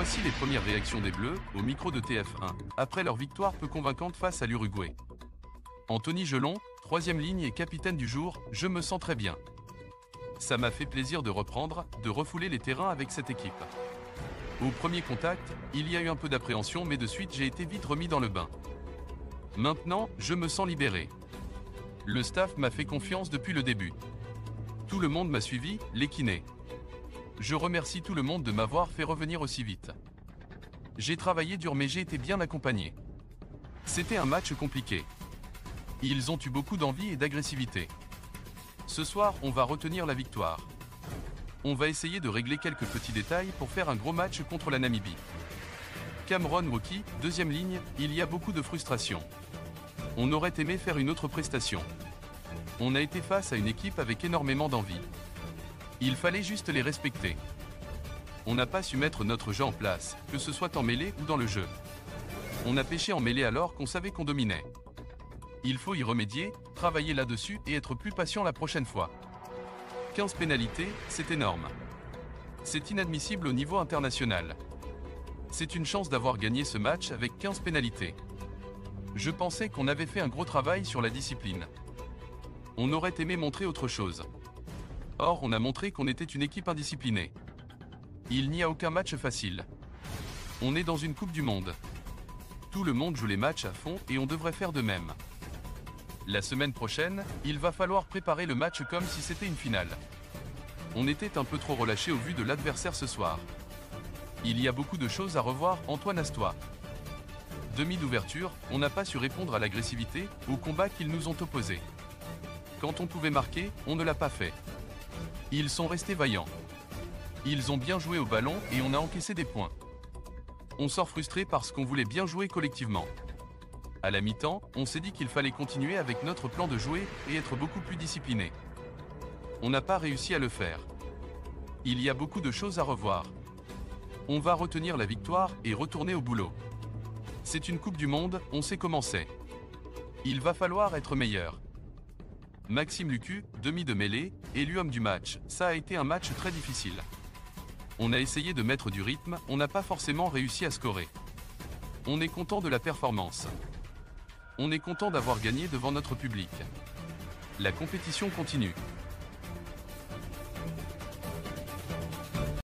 Voici les premières réactions des Bleus, au micro de TF1, après leur victoire peu convaincante face à l'Uruguay. Anthony Gelon, troisième ligne et capitaine du jour, je me sens très bien. Ça m'a fait plaisir de reprendre, de refouler les terrains avec cette équipe. Au premier contact, il y a eu un peu d'appréhension mais de suite j'ai été vite remis dans le bain. Maintenant, je me sens libéré. Le staff m'a fait confiance depuis le début. Tout le monde m'a suivi, les kinés. Je remercie tout le monde de m'avoir fait revenir aussi vite. J'ai travaillé dur mais j'ai été bien accompagné. C'était un match compliqué. Ils ont eu beaucoup d'envie et d'agressivité. Ce soir, on va retenir la victoire. On va essayer de régler quelques petits détails pour faire un gros match contre la Namibie. Cameron Woki, deuxième ligne, il y a beaucoup de frustration. On aurait aimé faire une autre prestation. On a été face à une équipe avec énormément d'envie. Il fallait juste les respecter. On n'a pas su mettre notre jeu en place, que ce soit en mêlée ou dans le jeu. On a pêché en mêlée alors qu'on savait qu'on dominait. Il faut y remédier, travailler là-dessus et être plus patient la prochaine fois. 15 pénalités, c'est énorme. C'est inadmissible au niveau international. C'est une chance d'avoir gagné ce match avec 15 pénalités. Je pensais qu'on avait fait un gros travail sur la discipline. On aurait aimé montrer autre chose. Or, on a montré qu'on était une équipe indisciplinée. Il n'y a aucun match facile. On est dans une Coupe du Monde. Tout le monde joue les matchs à fond et on devrait faire de même. La semaine prochaine, il va falloir préparer le match comme si c'était une finale. On était un peu trop relâché au vu de l'adversaire ce soir. Il y a beaucoup de choses à revoir, Antoine Astois. Demi d'ouverture, on n'a pas su répondre à l'agressivité, au combat qu'ils nous ont opposé. Quand on pouvait marquer, on ne l'a pas fait. Ils sont restés vaillants. Ils ont bien joué au ballon et on a encaissé des points. On sort frustré parce qu'on voulait bien jouer collectivement. À la mi-temps, on s'est dit qu'il fallait continuer avec notre plan de jouer et être beaucoup plus discipliné. On n'a pas réussi à le faire. Il y a beaucoup de choses à revoir. On va retenir la victoire et retourner au boulot. C'est une Coupe du Monde, on sait comment c'est. Il va falloir être meilleur. Maxime Lucu, demi de mêlée, élu homme du match, ça a été un match très difficile. On a essayé de mettre du rythme, on n'a pas forcément réussi à scorer. On est content de la performance. On est content d'avoir gagné devant notre public. La compétition continue.